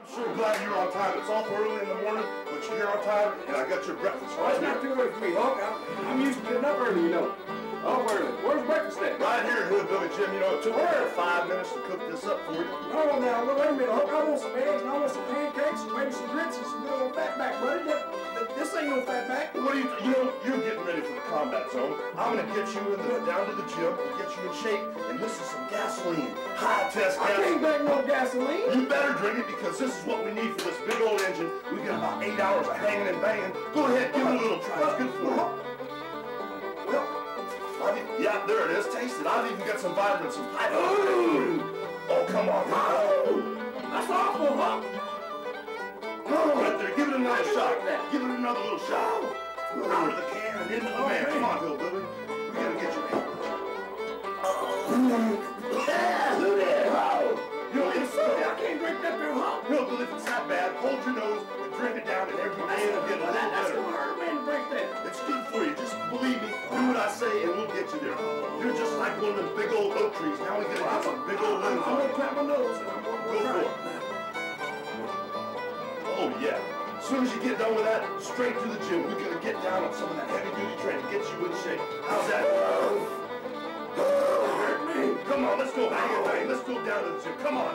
I'm sure glad you're on time. It's awful early in the morning, but you're here on time, and I got your breakfast Oh, right it's not too early for me, Hulk. I'm, I'm used to getting up early, you know. Up early. Where's breakfast at? Right here, Hillbilly Jim. You know, it took me five minutes to cook this up for you. Hold on now, wait a minute, Hulk. I want some eggs, and I want some pancakes, this ain't no fatback. What are you, you know, you're getting ready for the combat zone. I'm gonna get you in the, down to the gym and get you in shape, and this is some gasoline. High test I gasoline. can't drink no gasoline. You better drink it because this is what we need for this big old engine. We got about eight hours of hanging and banging. Go ahead, give it a little try. It's good for you. Well, I've e- yeah, there it is. Taste it. I've even got some vitamins, some piping. Oh, come on. That's awful, Hulk. Another shot. Give it another little shot. Out of the can and into the man. Come on, Hillbilly. We gotta get you. Did? You know, it's Hey, I can't drink that there, Hulk. Hillbilly, if it's that bad, hold your nose and drink it down, and every day it'll get a little That, that's better. gonna hurt me to drink that. It's good for you. Just believe me. Do what I say, and we'll get you there. You're just like one of them big old oak trees. Now we gotta get some big old I'm, I'm on gonna you. clap my nose, and I'm gonna Go for it. Oh yeah. As soon as you get done with that, straight to the gym. We're gonna get down on some of that heavy duty training, get you in shape. How's that? Hurt me. Come on, let's go hang bang. Let's go down to the gym. Come on.